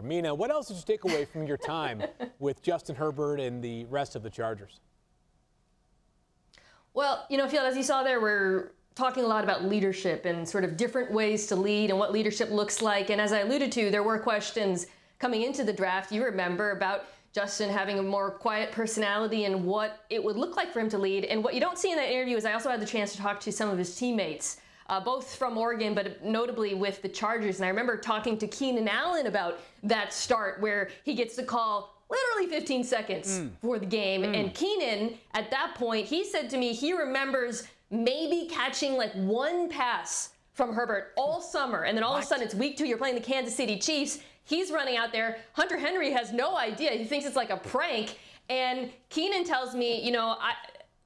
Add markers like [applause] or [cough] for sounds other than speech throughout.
Mina, what else did you take away from your time [laughs] with Justin Herbert and the rest of the Chargers? Well, you know, Field, as you saw there, we're talking a lot about leadership and sort of different ways to lead and what leadership looks like. And as I alluded to, there were questions coming into the draft, you remember, about Justin having a more quiet personality and what it would look like for him to lead. And what you don't see in that interview is I also had the chance to talk to some of his teammates uh, both from Oregon, but notably with the Chargers. And I remember talking to Keenan Allen about that start where he gets the call literally 15 seconds mm. for the game. Mm. And Keenan, at that point, he said to me he remembers maybe catching like one pass from Herbert all summer. And then all what? of a sudden it's week two, you're playing the Kansas City Chiefs. He's running out there. Hunter Henry has no idea. He thinks it's like a prank. And Keenan tells me, you know, I,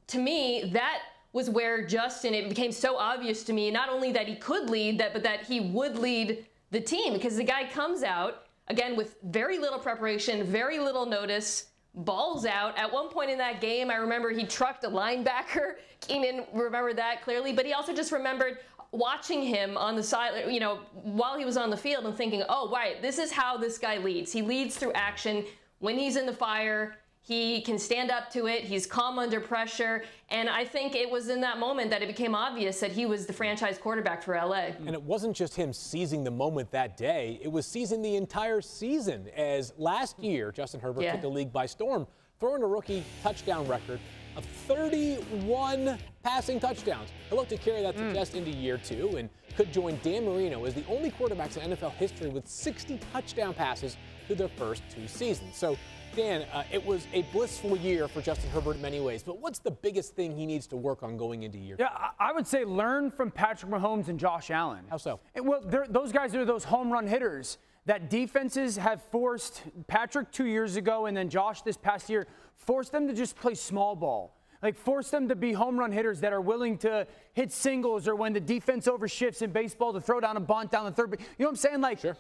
to me, that was where Justin, it became so obvious to me, not only that he could lead, that but that he would lead the team because the guy comes out again with very little preparation, very little notice, balls out. At one point in that game, I remember he trucked a linebacker. [laughs] Keenan remembered that clearly, but he also just remembered watching him on the side, you know, while he was on the field and thinking, oh, right, this is how this guy leads. He leads through action. When he's in the fire, he can stand up to it. He's calm under pressure. And I think it was in that moment that it became obvious that he was the franchise quarterback for LA. And it wasn't just him seizing the moment that day, it was seizing the entire season. As last year, Justin Herbert yeah. took the league by storm, throwing a rookie touchdown record of 31 passing touchdowns. He'll look to carry that success mm. into year two and could join Dan Marino as the only quarterbacks in NFL history with 60 touchdown passes through their first two seasons. So Dan, uh, it was a blissful year for Justin Herbert in many ways, but what's the biggest thing he needs to work on going into year? Yeah, I would say learn from Patrick Mahomes and Josh Allen. How so? well, those guys are those home run hitters that defenses have forced Patrick two years ago and then Josh this past year, forced them to just play small ball. Like force them to be home run hitters that are willing to hit singles or when the defense overshifts in baseball to throw down a bunt down the third. You know what I'm saying? Like sure.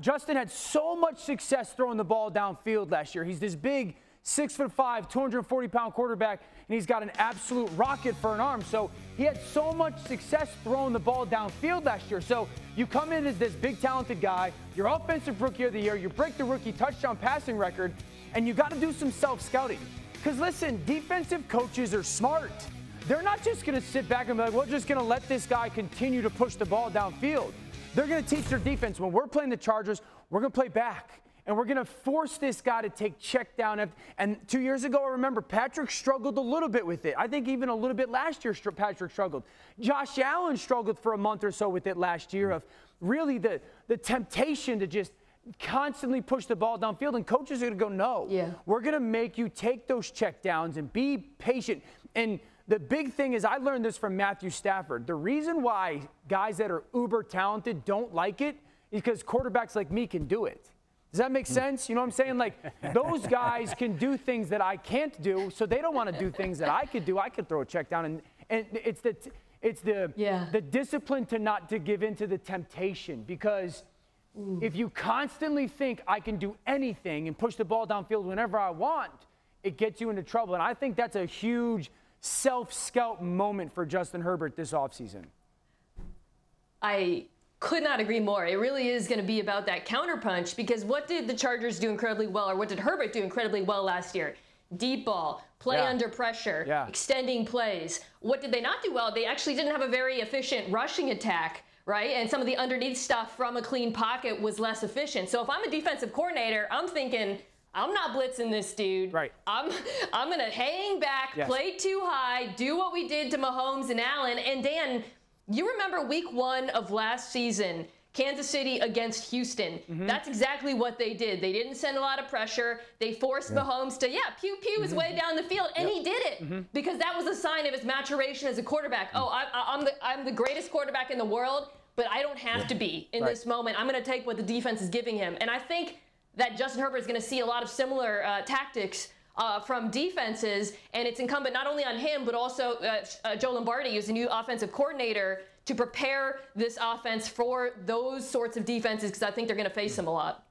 Justin had so much success throwing the ball downfield last year. He's this big six foot five, 240 pound quarterback, and he's got an absolute rocket for an arm. So he had so much success throwing the ball downfield last year. So you come in as this big talented guy, you're offensive rookie of the year, you break the rookie touchdown passing record, and you got to do some self scouting. Because listen, defensive coaches are smart. They're not just going to sit back and be like, we're just going to let this guy continue to push the ball downfield. They're going to teach their defense when we're playing the Chargers, we're going to play back. And we're going to force this guy to take check down. And two years ago, I remember Patrick struggled a little bit with it. I think even a little bit last year, Patrick struggled. Josh Allen struggled for a month or so with it last year of really the, the temptation to just – constantly push the ball downfield, and coaches are going to go, no. Yeah. We're going to make you take those checkdowns and be patient. And the big thing is, I learned this from Matthew Stafford. The reason why guys that are uber talented don't like it is because quarterbacks like me can do it. Does that make hmm. sense? You know what I'm saying? Like, those [laughs] guys can do things that I can't do, so they don't want to do things that I could do. I could throw a check down, and, and it's the, it's the, yeah. the discipline to not to give in to the temptation because – Mm. if you constantly think I can do anything and push the ball downfield whenever I want, it gets you into trouble. And I think that's a huge self scout moment for Justin Herbert this offseason. I could not agree more. It really is going to be about that counterpunch because what did the Chargers do incredibly well, or what did Herbert do incredibly well last year? Deep ball, play yeah. under pressure, yeah. extending plays. What did they not do well? They actually didn't have a very efficient rushing attack right? And some of the underneath stuff from a clean pocket was less efficient. So if I'm a defensive coordinator, I'm thinking, I'm not blitzing this dude. Right. I'm [laughs] I'm gonna hang back, yes. play too high, do what we did to Mahomes and Allen. And Dan, you remember week one of last season. Kansas City against Houston. Mm-hmm. That's exactly what they did. They didn't send a lot of pressure. They forced yeah. Mahomes to, yeah, pew pew his mm-hmm. way down the field, and yep. he did it mm-hmm. because that was a sign of his maturation as a quarterback. Oh, I, am the I'm the greatest quarterback in the world, but I don't have yeah. to be in right. this moment. I'm going to take what the defense is giving him, and I think that Justin Herbert is going to see a lot of similar uh, tactics. Uh, from defenses, and it's incumbent not only on him, but also uh, uh Joe Lombardi, who's the new offensive coordinator, to prepare this offense for those sorts of defenses because I think they're going to face them a lot.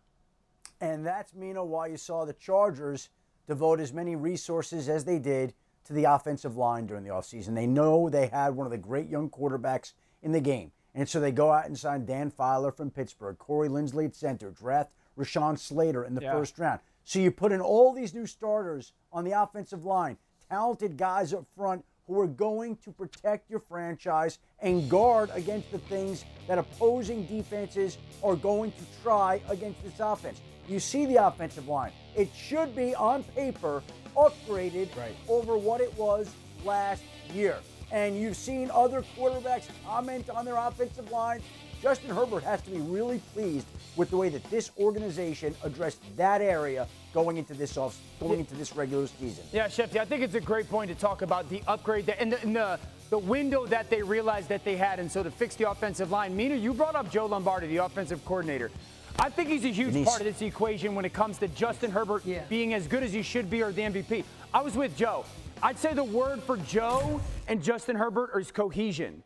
And that's, Mina, why you saw the Chargers devote as many resources as they did to the offensive line during the offseason. They know they had one of the great young quarterbacks in the game. And so they go out and sign Dan Feiler from Pittsburgh, Corey Linsley at center, draft Rashawn Slater in the yeah. first round. So you put in all these new starters on the offensive line, talented guys up front who are going to protect your franchise and guard against the things that opposing defenses are going to try against this offense. You see the offensive line. It should be on paper upgraded right. over what it was last year. And you've seen other quarterbacks comment on their offensive line. Justin Herbert has to be really pleased with the way that this organization addressed that area going into this off, going into this regular season. Yeah, Schefty, I think it's a great point to talk about the upgrade that, and, the, and the, the window that they realized that they had, and so to fix the offensive line. Mina, you brought up Joe Lombardi, the offensive coordinator. I think he's a huge part of this equation when it comes to Justin Herbert yeah. being as good as he should be or the MVP. I was with Joe. I'd say the word for Joe and Justin Herbert is cohesion.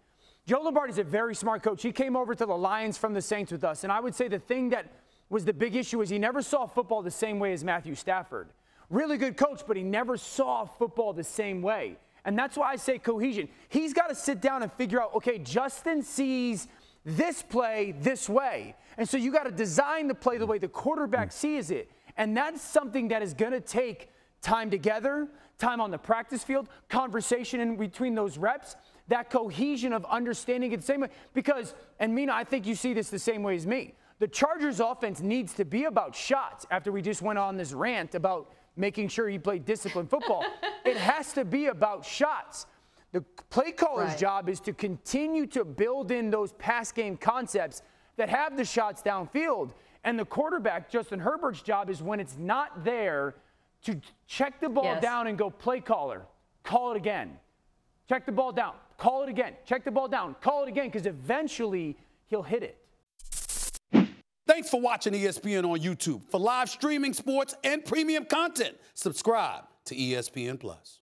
Joe Lombardi is a very smart coach. He came over to the Lions from the Saints with us, and I would say the thing that was the big issue is he never saw football the same way as Matthew Stafford. Really good coach, but he never saw football the same way. And that's why I say cohesion. He's got to sit down and figure out, okay, Justin sees this play this way. And so you got to design the play the way the quarterback mm. sees it. And that's something that is going to take time together, time on the practice field, conversation in between those reps, that cohesion of understanding it the same way. Because, and Mina, I think you see this the same way as me. The Chargers offense needs to be about shots after we just went on this rant about making sure he played disciplined football. [laughs] it has to be about shots. The play caller's right. job is to continue to build in those pass game concepts that have the shots downfield. And the quarterback, Justin Herbert's job is when it's not there to check the ball yes. down and go play caller, call it again. Check the ball down, call it again. Check the ball down, call it again, because eventually he'll hit it. Thanks for watching ESPN on YouTube. For live streaming sports and premium content, subscribe to ESPN Plus.